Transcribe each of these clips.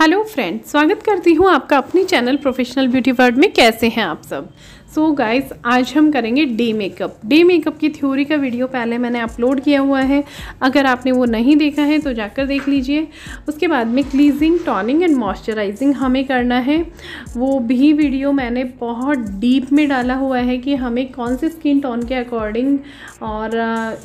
Hello friend स्वागत करती हूँ आपका अपनी चैनल प्रोफेशनल ब्यूटी वर्ल्ड में। कैसे हैं आप सब? सो so गाइस आज हम करेंगे डे मेकअप डे मेकअप की थ्योरी का वीडियो पहले मैंने अपलोड किया हुआ है. अगर आपने वो नहीं देखा है तो जाकर देख लीजिए. उसके बाद में क्लीजिंग टॉनिंग एंड मॉइस्चराइजिंग हमें करना है. वो भी वीडियो मैंने बहुत डीप में डाला हुआ है कि हमें कौन से स्किन टोन के अकॉर्डिंग और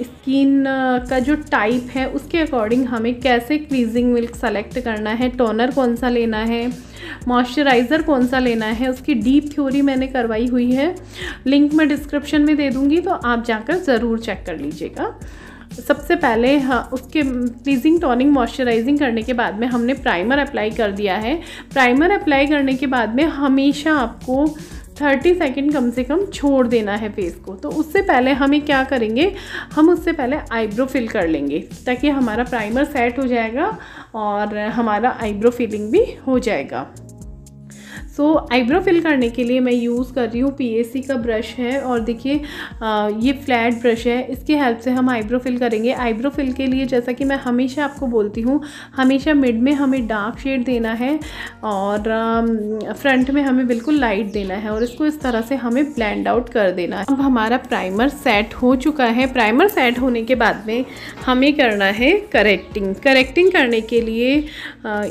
स्किन का जो टाइप है, उसके अकॉर्डिंग हमें कैसे क्लीजिंग मिल्क सेलेक्ट करना है टोनर कौन सा लेना है. मॉइस्चराइज़र कौन सा लेना है? उसकी डीप थ्योरी मैंने करवाई हुई है। लिंक मैं डिस्क्रिप्शन में दे दूँगी तो आप जाकर ज़रूर चेक कर लीजिएगा। सबसे पहले हाँ उसके प्लीजिंग टॉनिंग मॉइस्चराइजिंग करने के बाद में हमने प्राइमर अप्लाई कर दिया है। प्राइमर अप्लाई करने के बाद में हमेशा आपको थर्टी सेकेंड कम से कम छोड़ देना है फेस को। तो उससे पहले हमें क्या करेंगे? हम उससे पहले आईब्रो फिल कर लेंगे, ताकि हमारा प्राइमर सेट हो जाएगा। और हमारा आईब्रो फीलिंग भी हो जाएगा। सो आईब्रो फिल करने के लिए मैं यूज़ कर रही हूँ पीएससी का ब्रश है और देखिए ये फ्लैट ब्रश है। इसकी हेल्प से हम आईब्रो फिल करेंगे। आईब्रो फिल के लिए जैसा कि मैं हमेशा आपको बोलती हूँ, हमेशा मिड में हमें डार्क शेड देना है और फ्रंट में हमें बिल्कुल लाइट देना है और इसको इस तरह से हमें ब्लेंड आउट कर देना है। अब हमारा प्राइमर सेट हो चुका है। प्राइमर सेट होने के बाद में हमें करना है करेक्टिंग करेक्टिंग करने के लिए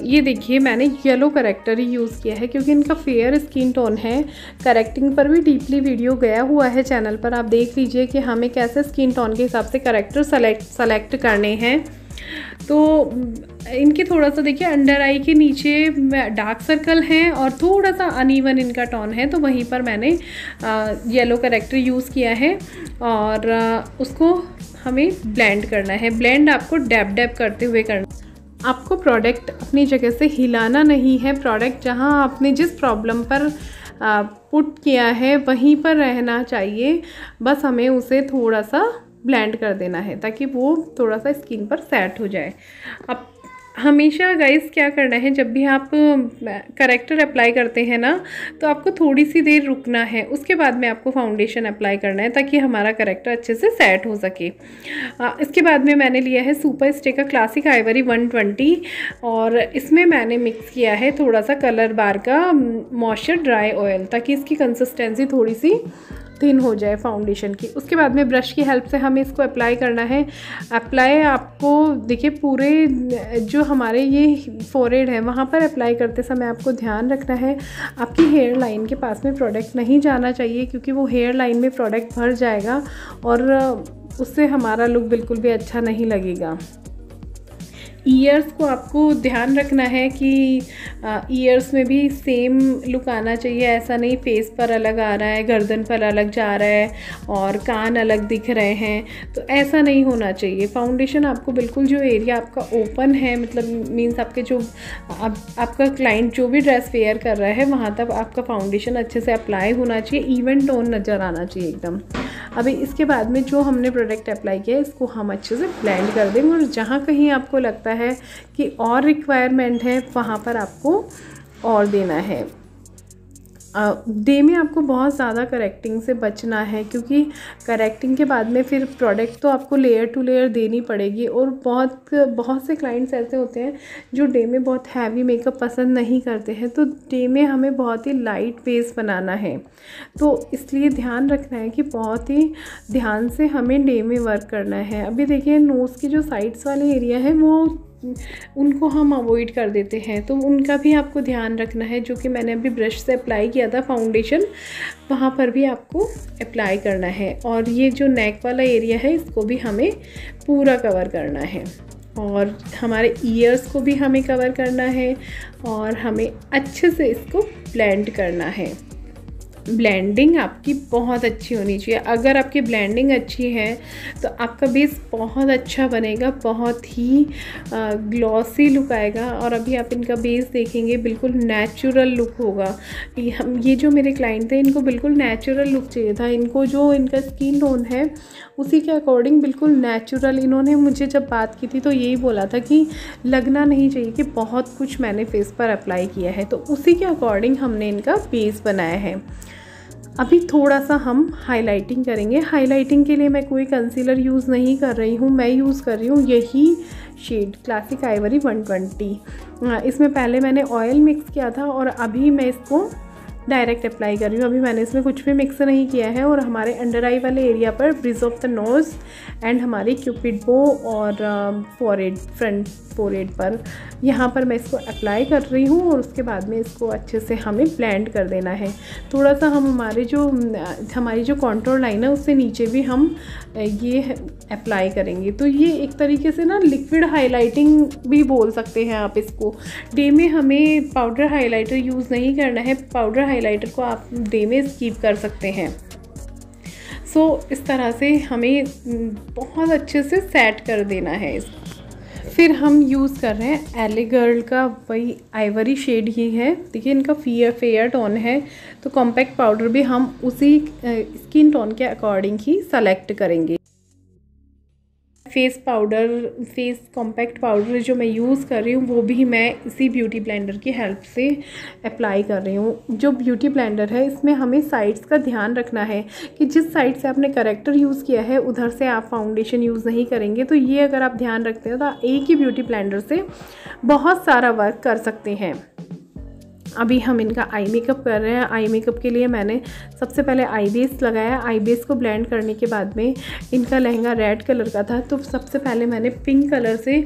ये देखिए मैंने येलो करेक्टर ही यूज़ किया है क्योंकि इनका फेयर स्किन टोन है। करेक्टिंग पर भी डीपली वीडियो गया हुआ है चैनल पर। आप देख लीजिए कि हमें कैसे स्किन टोन के हिसाब से करेक्टर सेलेक्ट सेलेक्ट करने हैं। तो इनके थोड़ा सा देखिए अंडर आई के नीचे डार्क सर्कल हैं और थोड़ा सा अनइवन इनका टोन है। तो वहीं पर मैंने येलो करेक्टर यूज़ किया है और उसको हमें ब्लेंड करना है। ब्लेंड आपको डैप डैप करते हुए करना आपको प्रोडक्ट अपनी जगह से हिलाना नहीं है प्रोडक्ट जहाँ आपने जिस प्रॉब्लम पर पुट किया है, वहीं पर रहना चाहिए। बस हमें उसे थोड़ा सा ब्लेंड कर देना है ताकि वो थोड़ा सा स्किन पर सेट हो जाए। अब हमेशा गाइस क्या करना है जब भी आप करेक्टर अप्लाई करते हैं ना तो आपको थोड़ी सी देर रुकना है उसके बाद में आपको फाउंडेशन अप्लाई करना है ताकि हमारा करेक्टर अच्छे से सेट हो सके। आ, इसके बाद में मैंने लिया है सुपर स्टे का क्लासिक आइवरी 120 और इसमें मैंने मिक्स किया है थोड़ा सा कलर बार का मॉइस्चर ड्राई ऑयल ताकि इसकी कंसिस्टेंसी थोड़ी सी थिन हो जाए फाउंडेशन की। उसके बाद में ब्रश की हेल्प से हमें इसको अप्लाई करना है। अप्लाई आपको, देखिए, पूरे, जो हमारे ये फोरेड है, वहाँ पर अप्लाई करते समय आपको ध्यान रखना है। आपकी हेयर लाइन के पास में प्रोडक्ट नहीं जाना चाहिए, क्योंकि वो हेयर लाइन में प्रोडक्ट भर जाएगा और उससे हमारा लुक बिल्कुल भी अच्छा नहीं लगेगा। ईयर्स को आपको ध्यान रखना है कि ईयर्स में भी सेम लुक आना चाहिए। ऐसा नहीं फेस पर अलग आ रहा है गर्दन पर अलग जा रहा है और कान अलग दिख रहे हैं। तो ऐसा नहीं होना चाहिए। फाउंडेशन आपको बिल्कुल जो एरिया आपका ओपन है मतलब मीन्स आपके जो आप, आपका क्लाइंट जो भी ड्रेस वेयर कर रहा है वहाँ तक आपका फाउंडेशन अच्छे से अप्लाई होना चाहिए। इवन टोन नज़र आना चाहिए एकदम। अभी इसके बाद में जो हमने प्रोडक्ट अप्लाई किया इसको हम अच्छे से ब्लेंड कर देंगे और जहाँ कहीं आपको लगता है कि और रिक्वायरमेंट है, वहाँ पर आपको और देना है। डे में आपको बहुत ज़्यादा करेक्टिंग से बचना है क्योंकि करेक्टिंग के बाद में फिर प्रोडक्ट तो आपको लेयर टू लेयर देनी पड़ेगी और बहुत बहुत से क्लाइंट्स ऐसे होते हैं जो डे में बहुत हैवी मेकअप पसंद नहीं करते हैं। तो डे में हमें बहुत ही लाइट बेस बनाना है। तो इसलिए ध्यान रखना है कि बहुत ही ध्यान से हमें डे में वर्क करना है। अभी देखिए नोज़ की जो साइड्स वाले एरिया है, वो उनको हम अवॉइड कर देते हैं। तो उनका भी आपको ध्यान रखना है, जो कि मैंने अभी ब्रश से अप्लाई किया था फाउंडेशन वहाँ पर भी आपको अप्लाई करना है। और ये जो नेक वाला एरिया है, इसको भी हमें पूरा कवर करना है। और हमारे ईयर्स को भी हमें कवर करना है और हमें अच्छे से इसको ब्लेंड करना है। ब्लेंडिंग आपकी बहुत अच्छी होनी चाहिए। अगर आपकी ब्लेंडिंग अच्छी है तो आपका बेस बहुत अच्छा बनेगा, बहुत ही ग्लॉसी लुक आएगा और अभी आप इनका बेस देखेंगे, बिल्कुल नेचुरल लुक होगा। हम, ये जो मेरे क्लाइंट थे इनको बिल्कुल नेचुरल लुक चाहिए था। इनको जो इनका स्किन टोन है, उसी के अकॉर्डिंग बिल्कुल नेचुरल इन्होंने मुझे जब बात की थी तो यही बोला था कि लगना नहीं चाहिए कि बहुत कुछ मैंने फेस पर अप्लाई किया है। तो उसी के अकॉर्डिंग हमने इनका बेस बनाया है। अभी थोड़ा सा हम हाइलाइटिंग करेंगे। हाइलाइटिंग के लिए मैं कोई कंसीलर यूज़ नहीं कर रही हूँ, मैं यूज़ कर रही हूँ यही शेड क्लासिक आइवरी 120 इसमें पहले मैंने ऑयल मिक्स किया था और अभी मैं इसको डायरेक्ट अप्लाई कर रही हूँ। अभी मैंने इसमें कुछ भी मिक्स नहीं किया है और हमारे अंडर आई वाले एरिया पर bridge of the nose and हमारी क्यूपिड बो और फोरेड फ्रंट फोरेड पर। यहाँ पर मैं इसको अप्लाई कर रही हूँ और उसके बाद में इसको अच्छे से हमें ब्लेंड कर देना है। थोड़ा सा हम हमारे जो हमारी जो कॉन्ट्रोल लाइन है उससे नीचे भी हम ये अप्लाई करेंगे। तो ये एक तरीके से ना लिक्विड हाइलाइटिंग भी बोल सकते हैं आप इसको। डे में हमें पाउडर हाइलाइटर यूज़ नहीं करना है। पाउडर हाइलाइटर को आप डे में स्कीप कर सकते हैं। सो so, इस तरह से हमें बहुत अच्छे से सेट कर देना है इसको। फिर हम यूज़ कर रहे हैं एले गर्ल का, वही आइवरी शेड ही है। देखिए, इनका फियर फेयर टोन है। तो कॉम्पैक्ट पाउडर भी हम उसी स्किन टोन के अकॉर्डिंग ही सेलेक्ट करेंगे। Face powder face compact powder जो मैं यूज़ कर रही हूँ, वो भी मैं इसी ब्यूटी ब्लेंडर की हेल्प से अप्लाई कर रही हूँ। जो ब्यूटी ब्लेंडर है, इसमें हमें साइड्स का ध्यान रखना है कि जिस साइड से आपने करेक्टर यूज़ किया है, उधर से आप फाउंडेशन यूज़ नहीं करेंगे। तो ये अगर आप ध्यान रखते हो तो एक ही ब्यूटी ब्लेंडर से बहुत सारा वर्क कर सकते हैं। अभी हम इनका आई मेकअप कर रहे हैं। आई मेकअप के लिए मैंने सबसे पहले आई बेस लगाया। आई बेस को ब्लेंड करने के बाद में इनका लहंगा रेड कलर का था। तो सबसे पहले मैंने पिंक कलर से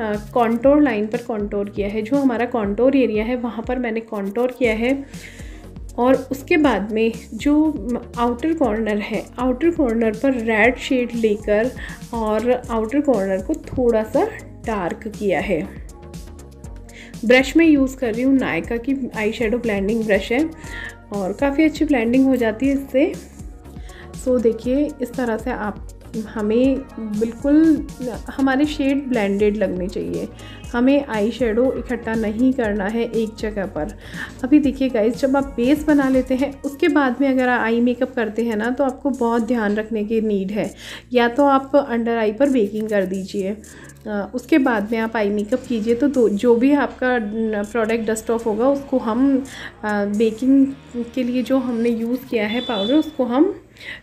कॉन्टोर लाइन पर कॉन्टोर किया है। जो हमारा कॉन्टोर एरिया है, वहाँ पर मैंने कॉन्टोर किया है। और उसके बाद में जो आउटर कॉर्नर है, आउटर कॉर्नर पर रेड शेड लेकर और आउटर कॉर्नर को थोड़ा सा डार्क किया है। ब्रश में यूज़ कर रही हूँ नायका की आई शेडो ब्लैंडिंग ब्रश है और काफ़ी अच्छी ब्लैंडिंग हो जाती है इससे। सो देखिए, इस तरह से आप हमें बिल्कुल हमारे शेड ब्लेंडेड लगने चाहिए। हमें आई शेडो इकट्ठा नहीं करना है एक जगह पर। अभी देखिए गाइस जब आप बेस बना लेते हैं, उसके बाद में अगर आई मेकअप करते हैं ना तो आपको बहुत ध्यान रखने की नीड है। या तो आप अंडर आई पर बेकिंग कर दीजिए। उसके बाद में आप आई मेकअप कीजिए तो जो भी आपका प्रोडक्ट डस्ट ऑफ़ होगा, उसको हम बेकिंग के लिए जो हमने यूज़ किया है पाउडर उसको हम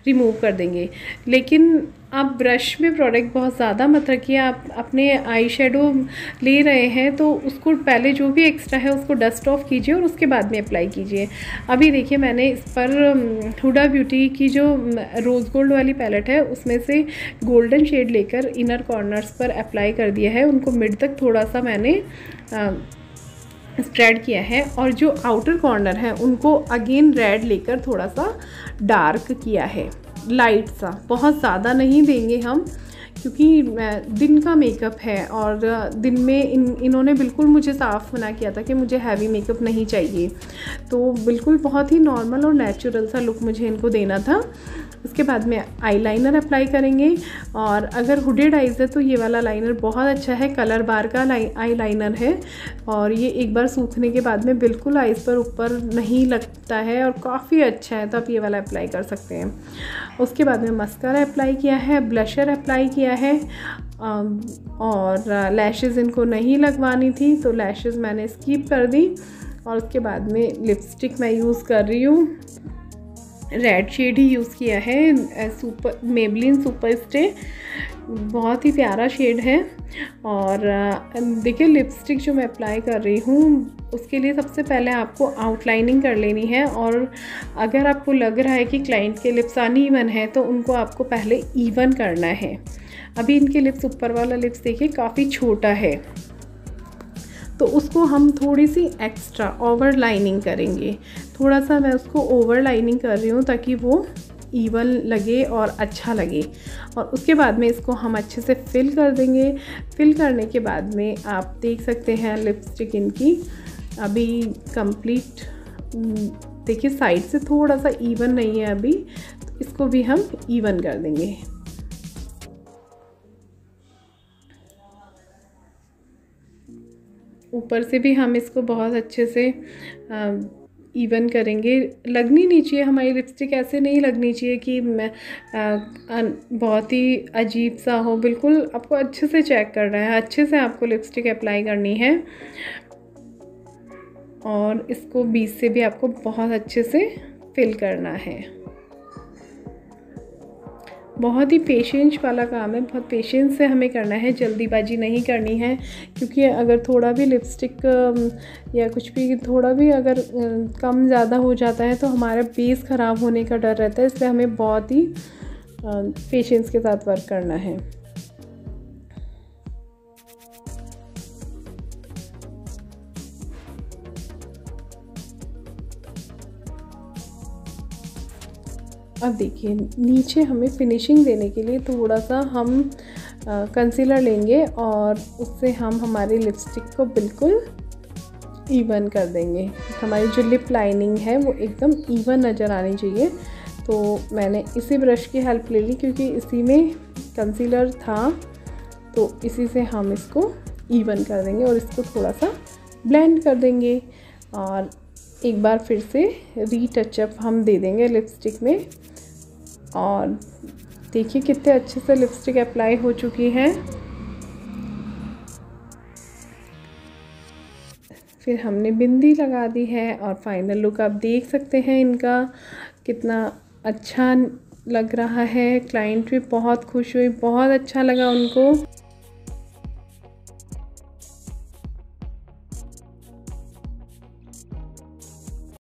रिमूव कर देंगे। लेकिन आप ब्रश में प्रोडक्ट बहुत ज़्यादा मत रखिए। आप अपने आई शेडो ले रहे हैं तो उसको पहले जो भी एक्स्ट्रा है उसको डस्ट ऑफ़ कीजिए और उसके बाद में अप्लाई कीजिए। अभी देखिए मैंने इस पर हुडा ब्यूटी की जो रोज़ गोल्ड वाली पैलेट है, उसमें से गोल्डन शेड लेकर इनर कॉर्नर्स पर अप्लाई कर दिया है। उनको मिड तक थोड़ा सा मैंने स्प्रेड किया है और जो आउटर कॉर्नर है, उनको अगेन रेड लेकर थोड़ा सा डार्क किया है। लाइट सा। बहुत ज़्यादा नहीं देंगे हम, क्योंकि दिन का मेकअप है और दिन में इन, इन्होंने बिल्कुल मुझे साफ़ मना किया था कि मुझे हैवी मेकअप नहीं चाहिए। तो बिल्कुल बहुत ही नॉर्मल और नेचुरल सा लुक मुझे इनको देना था। उसके बाद में आई लाइनर अप्लाई करेंगे। और अगर हुडेड आइज़ है तो ये वाला लाइनर बहुत अच्छा है। कलर बार का आई लाइनर है। और ये एक बार सूखने के बाद में बिल्कुल आइज़ पर ऊपर नहीं लगता है और काफ़ी अच्छा है तो आप ये वाला अप्लाई कर सकते हैं। उसके बाद में मस्करा अप्लाई किया है ब्लशर अप्लाई किया है। और लैशेज़ इनको नहीं लगवानी थी तो लैशेज़ मैंने स्कीप कर दी। और उसके बाद में लिपस्टिक मैं यूज़ कर रही हूँ। रेड शेड ही यूज़ किया है सुपर, मेबलिन सुपर स्टे। बहुत ही प्यारा शेड है और देखिए लिपस्टिक जो मैं अप्लाई कर रही हूँ, उसके लिए सबसे पहले आपको आउटलाइनिंग कर लेनी है और अगर आपको लग रहा है कि क्लाइंट के लिप्स अनईवन है तो उनको आपको पहले इवन करना है। अभी इनके लिप्स ऊपर वाला लिप्स देखिए काफ़ी छोटा है। तो उसको हम थोड़ी सी एक्स्ट्रा ओवर लाइनिंग करेंगे। थोड़ा सा मैं उसको ओवर लाइनिंग कर रही हूँ ताकि वो ईवन लगे और अच्छा लगे। और उसके बाद में इसको हम अच्छे से फिल कर देंगे। फिल करने के बाद में आप देख सकते हैं लिपस्टिक इनकी अभी कंप्लीट देखिए साइड से थोड़ा सा इवन नहीं है अभी तो इसको भी हम इवन कर देंगे। ऊपर से भी हम इसको बहुत अच्छे से इवन करेंगे। लगनी नहीं चाहिए हमारी लिपस्टिक ऐसे नहीं लगनी चाहिए कि मैं आ, बहुत ही अजीब सा हो। बिल्कुल आपको अच्छे से चेक करना है अच्छे से आपको लिपस्टिक अप्लाई करनी है। और इसको बीच से भी आपको बहुत अच्छे से फिल करना है। बहुत ही पेशेंस वाला काम है, बहुत पेशेंस से हमें करना है, जल्दीबाजी नहीं करनी है, क्योंकि अगर थोड़ा भी लिपस्टिक या कुछ भी, थोड़ा भी अगर कम ज़्यादा हो जाता है तो हमारा बेस ख़राब होने का डर रहता है, इसलिए हमें बहुत ही पेशेंस के साथ वर्क करना है। अब देखिए, नीचे हमें फिनिशिंग देने के लिए थोड़ा सा हम कंसीलर लेंगे और उससे हम हमारे लिपस्टिक को बिल्कुल इवन कर देंगे। हमारी जो लिप लाइनिंग है वो एकदम इवन नज़र आनी चाहिए। तो मैंने इसी ब्रश की हेल्प ले ली क्योंकि इसी में कंसीलर था तो इसी से हम इसको इवन कर देंगे और इसको थोड़ा सा ब्लेंड कर देंगे। और एक बार फिर से रीटचअप हम दे देंगे लिपस्टिक में। और देखिए कितने अच्छे से लिपस्टिक अप्लाई हो चुकी है। फिर हमने बिंदी लगा दी है और फाइनल लुक आप देख सकते हैं इनका कितना अच्छा लग रहा है। क्लाइंट भी बहुत खुश हुई, बहुत अच्छा लगा उनको।